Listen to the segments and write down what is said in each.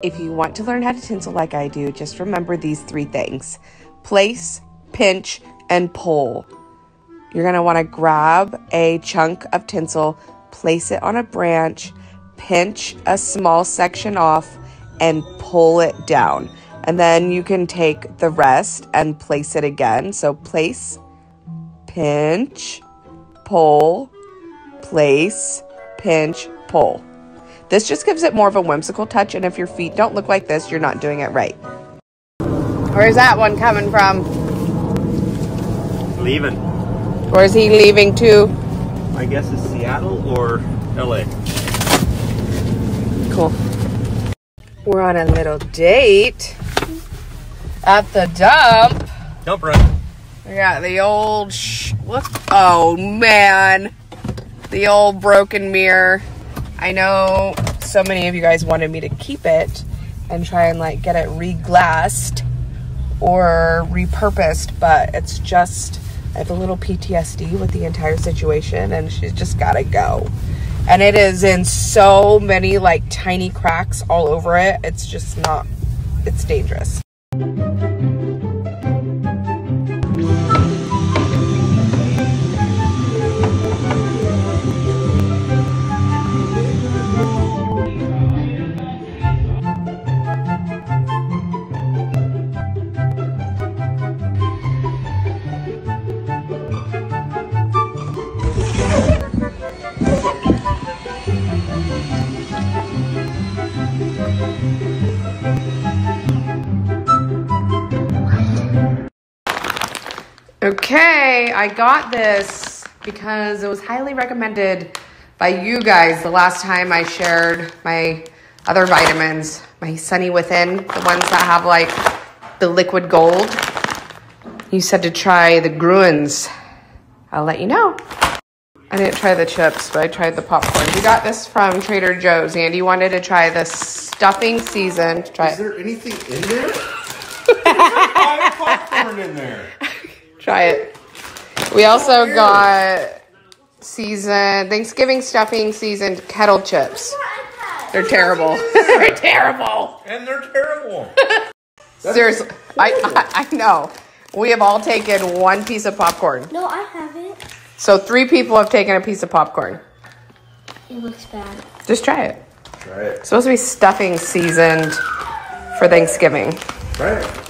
If you want to learn how to tinsel like I do, just remember these three things place, pinch, and pull. You're going to want to grab a chunk of tinsel, place it on a branch, pinch a small section off, and pull it down. And then you can take the rest and place it again. So place, pinch, pull, place, pinch, pull. This just gives it more of a whimsical touch, and if your feet don't look like this, you're not doing it right. Where's that one coming from? Leaving. Where's he leaving to? I guess it's Seattle or LA. Cool. We're on a little date at the dump. Dump run. We got the old sh- look. Oh man, the old broken mirror. I know so many of you guys wanted me to keep it and try and like get it re-glassed or repurposed, but it's just I have a little PTSD with the entire situation and she's just gotta go. And it is in so many like tiny cracks all over it. It's just not it's dangerous. Okay, I got this because it was highly recommended by you guys the last time I shared my other vitamins, my Sunny Within, the ones that have like the liquid gold. You said to try the Grüns. I'll let you know. I didn't try the chips, but I tried the popcorn. We got this from Trader Joe's. Andy wanted to try the stuffing seasoned. Try Is it. there anything in there? Five popcorn in there. Try it. We also oh, got seasoned Thanksgiving stuffing seasoned kettle chips. They're terrible. They're terrible. And they're terrible. Seriously, I, I I know. We have all taken one piece of popcorn. No, I have it. So three people have taken a piece of popcorn. It looks bad. Just try it. Try it. It's supposed to be stuffing seasoned for Thanksgiving. Try it.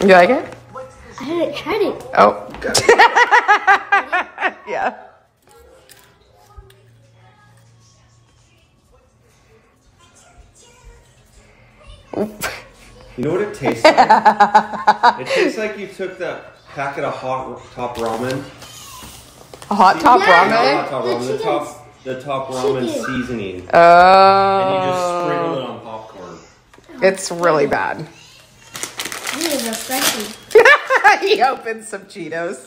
You like it? I haven't tried it. Oh. yeah. You know what it tastes like? it tastes like you took that packet of hot top ramen. A hot top Yeah. Not ramen. hot top The ramen. The chicken- top, the top ramen chicken. seasoning. Oh. And you Oh. just sprinkle it on popcorn. It's really bad. It is refreshing. he opened some Cheetos.